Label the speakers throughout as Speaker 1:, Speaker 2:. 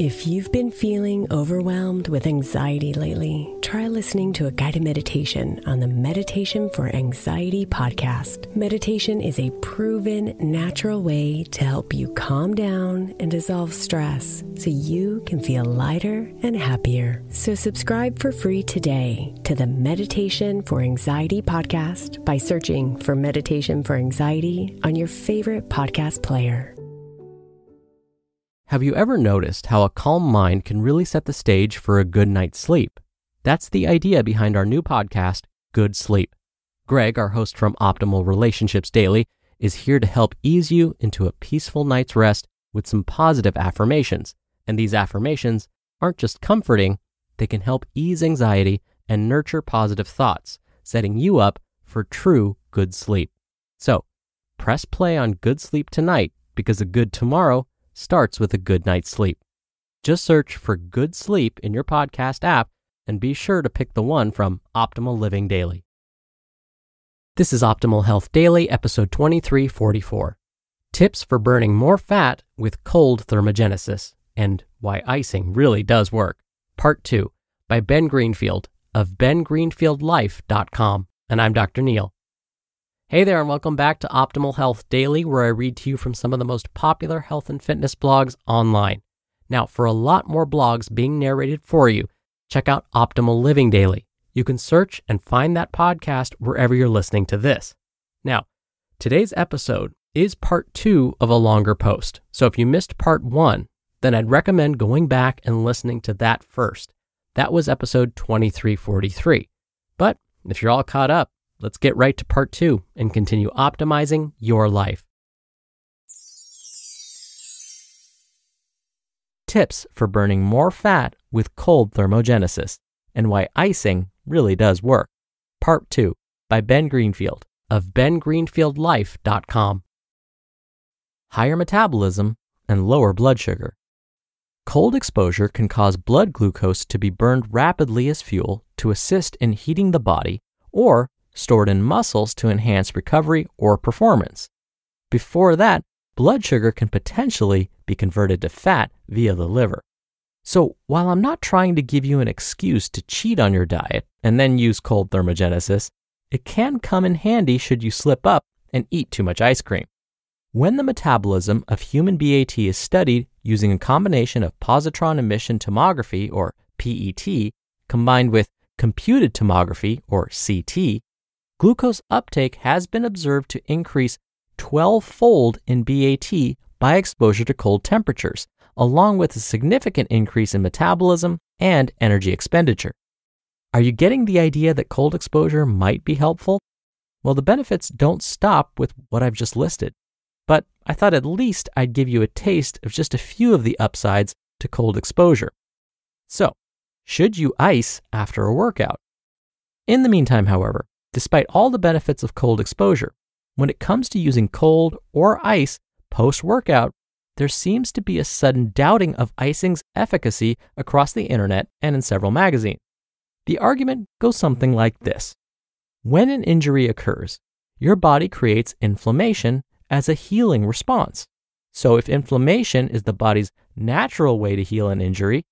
Speaker 1: If you've been feeling overwhelmed with anxiety lately, try listening to a guided meditation on the Meditation for Anxiety podcast. Meditation is a proven natural way to help you calm down and dissolve stress so you can feel lighter and happier. So, subscribe for free today to the Meditation for Anxiety podcast by searching for Meditation for Anxiety on your favorite podcast player.
Speaker 2: Have you ever noticed how a calm mind can really set the stage for a good night's sleep? That's the idea behind our new podcast, Good Sleep. Greg, our host from Optimal Relationships Daily, is here to help ease you into a peaceful night's rest with some positive affirmations. And these affirmations aren't just comforting, they can help ease anxiety and nurture positive thoughts, setting you up for true good sleep. So, press play on Good Sleep tonight because a good tomorrow starts with a good night's sleep. Just search for Good Sleep in your podcast app and be sure to pick the one from Optimal Living Daily. This is Optimal Health Daily, episode 2344 Tips for Burning More Fat with Cold Thermogenesis and Why Icing Really Does Work. Part 2 by Ben Greenfield of bengreenfieldlife.com. And I'm Dr. Neal. Hey there, and welcome back to Optimal Health Daily, where I read to you from some of the most popular health and fitness blogs online. Now, for a lot more blogs being narrated for you, check out Optimal Living Daily. You can search and find that podcast wherever you're listening to this. Now, today's episode is part two of a longer post. So if you missed part one, then I'd recommend going back and listening to that first. That was episode 2343. But if you're all caught up, let's get right to part two and continue optimizing your life. Tips for burning more fat with cold thermogenesis and why icing really does work. Part 2 by Ben Greenfield of bengreenfieldlife.com. Higher metabolism and lower blood sugar. Cold exposure can cause blood glucose to be burned rapidly as fuel to assist in heating the body or stored in muscles to enhance recovery or performance. Before that, blood sugar can potentially be converted to fat via the liver. So, while I'm not trying to give you an excuse to cheat on your diet and then use cold thermogenesis, it can come in handy should you slip up and eat too much ice cream. When the metabolism of human BAT is studied using a combination of positron emission tomography, or PET, combined with computed tomography, or CT, glucose uptake has been observed to increase 12 fold in BAT by exposure to cold temperatures, along with a significant increase in metabolism and energy expenditure. Are you getting the idea that cold exposure might be helpful? Well, the benefits don't stop with what I've just listed, but I thought at least I'd give you a taste of just a few of the upsides to cold exposure. So, should you ice after a workout? In the meantime, however, Despite all the benefits of cold exposure, when it comes to using cold or ice post workout, there seems to be a sudden doubting of icing's efficacy across the internet and in several magazines. The argument goes something like this When an injury occurs, your body creates inflammation as a healing response. So, if inflammation is the body's natural way to heal an injury,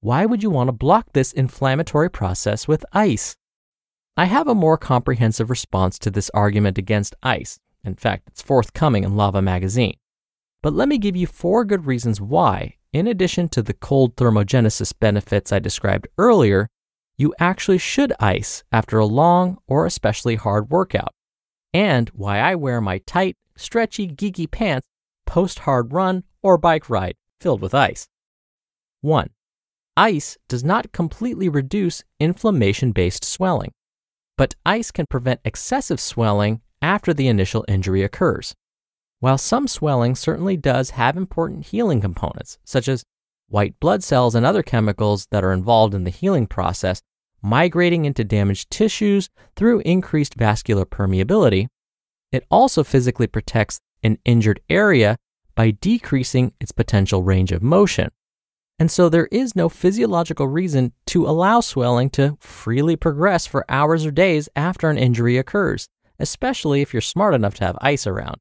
Speaker 2: why would you want to block this inflammatory process with ice? I have a more comprehensive response to this argument against ice. In fact, it's forthcoming in Lava magazine. But let me give you four good reasons why, in addition to the cold thermogenesis benefits I described earlier, you actually should ice after a long or especially hard workout, and why I wear my tight, stretchy, geeky pants post hard run or bike ride filled with ice. 1. Ice does not completely reduce inflammation based swelling but ice can prevent excessive swelling after the initial injury occurs. While some swelling certainly does have important healing components, such as white blood cells and other chemicals that are involved in the healing process migrating into damaged tissues through increased vascular permeability, it also physically protects an injured area by decreasing its potential range of motion. And so there is no physiological reason to allow swelling to freely progress for hours or days after an injury occurs, especially if you're smart enough to have ice around.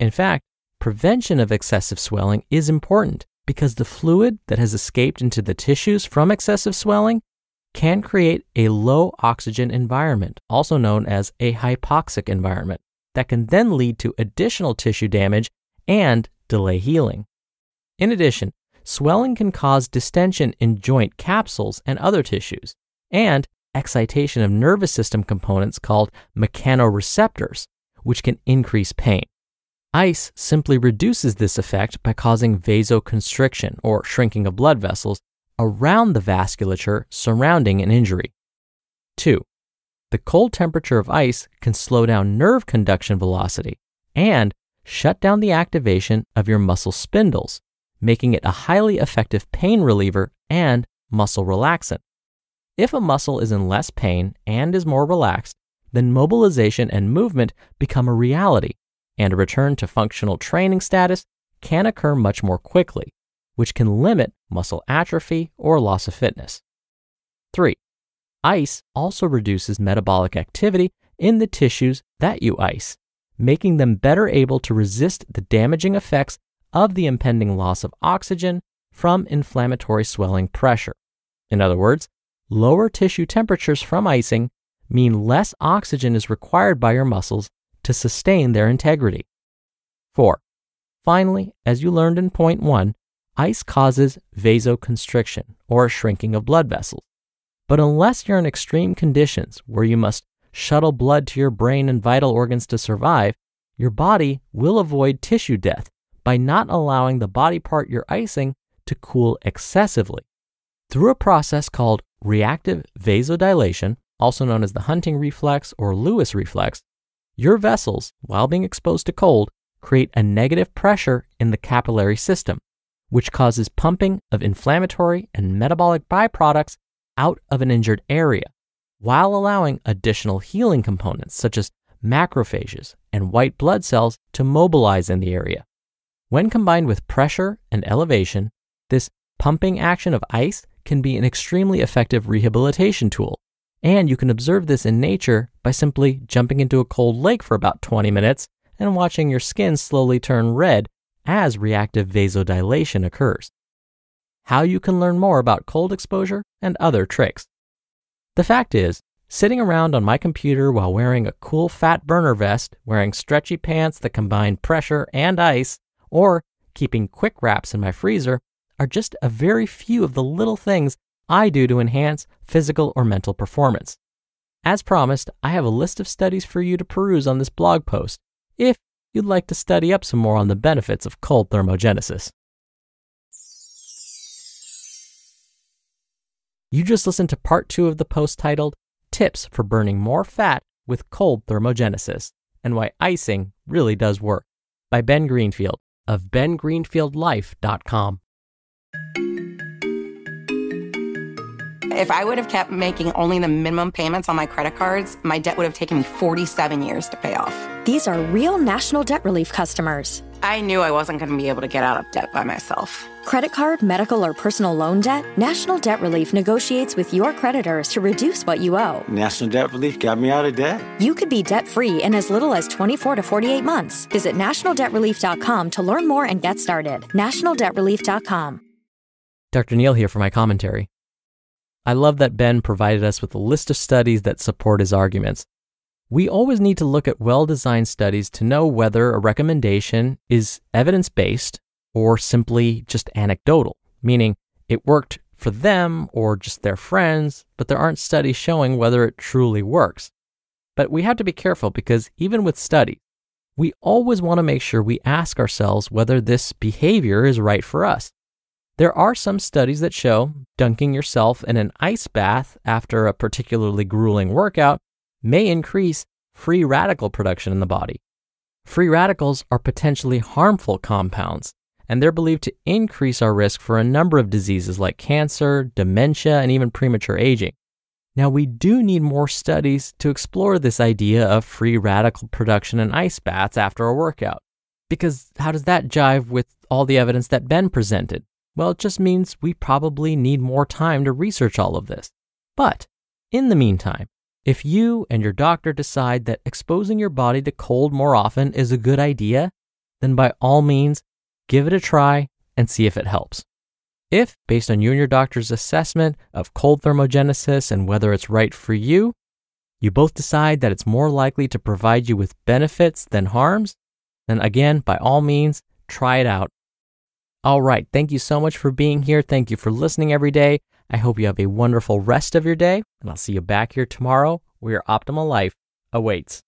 Speaker 2: In fact, prevention of excessive swelling is important because the fluid that has escaped into the tissues from excessive swelling can create a low oxygen environment, also known as a hypoxic environment, that can then lead to additional tissue damage and delay healing. In addition, swelling can cause distension in joint capsules and other tissues, and excitation of nervous system components called mechanoreceptors, which can increase pain. Ice simply reduces this effect by causing vasoconstriction, or shrinking of blood vessels, around the vasculature surrounding an injury. 2. The cold temperature of ice can slow down nerve conduction velocity and shut down the activation of your muscle spindles, making it a highly effective pain reliever and muscle relaxant. If a muscle is in less pain and is more relaxed, then mobilization and movement become a reality, and a return to functional training status can occur much more quickly, which can limit muscle atrophy or loss of fitness. 3. Ice also reduces metabolic activity in the tissues that you ice, making them better able to resist the damaging effects of the impending loss of oxygen from inflammatory swelling pressure. In other words, lower tissue temperatures from icing mean less oxygen is required by your muscles to sustain their integrity. 4. Finally, as you learned in point 1, ice causes vasoconstriction or shrinking of blood vessels. But unless you're in extreme conditions where you must shuttle blood to your brain and vital organs to survive, your body will avoid tissue death by not allowing the body part you're icing to cool excessively. Through a process called reactive vasodilation, also known as the Hunting reflex or Lewis reflex, your vessels, while being exposed to cold, create a negative pressure in the capillary system, which causes pumping of inflammatory and metabolic byproducts out of an injured area, while allowing additional healing components such as macrophages and white blood cells to mobilize in the area. When combined with pressure and elevation, this pumping action of ice can be an extremely effective rehabilitation tool. And you can observe this in nature by simply jumping into a cold lake for about 20 minutes and watching your skin slowly turn red as reactive vasodilation occurs. How you can learn more about cold exposure and other tricks. The fact is, sitting around on my computer while wearing a cool fat burner vest, wearing stretchy pants that combine pressure and ice, or keeping quick wraps in my freezer are just a very few of the little things I do to enhance physical or mental performance. As promised, I have a list of studies for you to peruse on this blog post if you'd like to study up some more on the benefits of cold thermogenesis. You just listened to part two of the post titled Tips for Burning More Fat with Cold Thermogenesis and Why Icing Really Does Work by Ben Greenfield of bengreenfieldlife.com.
Speaker 3: If I would have kept making only the minimum payments on my credit cards, my debt would have taken me 47 years to pay off.
Speaker 4: These are real National Debt Relief customers.
Speaker 3: I knew I wasn't going to be able to get out of debt by myself.
Speaker 4: Credit card, medical, or personal loan debt? National Debt Relief negotiates with your creditors to reduce what you owe.
Speaker 5: National Debt Relief got me out of debt.
Speaker 4: You could be debt free in as little as 24 to 48 months. Visit nationaldebtrelief.com to learn more and get started. Nationaldebtrelief.com.
Speaker 2: Dr. Neal here for my commentary. I love that Ben provided us with a list of studies that support his arguments. We always need to look at well designed studies to know whether a recommendation is evidence based or simply just anecdotal, meaning it worked for them or just their friends, but there aren't studies showing whether it truly works. But we have to be careful because even with studies, we always want to make sure we ask ourselves whether this behavior is right for us. There are some studies that show dunking yourself in an ice bath after a particularly grueling workout may increase free radical production in the body. Free radicals are potentially harmful compounds, and they're believed to increase our risk for a number of diseases like cancer, dementia, and even premature aging. Now, we do need more studies to explore this idea of free radical production in ice baths after a workout. Because how does that jive with all the evidence that Ben presented? Well, it just means we probably need more time to research all of this. But in the meantime, if you and your doctor decide that exposing your body to cold more often is a good idea, then by all means, give it a try and see if it helps. If, based on you and your doctor's assessment of cold thermogenesis and whether it's right for you, you both decide that it's more likely to provide you with benefits than harms, then again, by all means, try it out. All right. Thank you so much for being here. Thank you for listening every day. I hope you have a wonderful rest of your day, and I'll see you back here tomorrow where your optimal life awaits.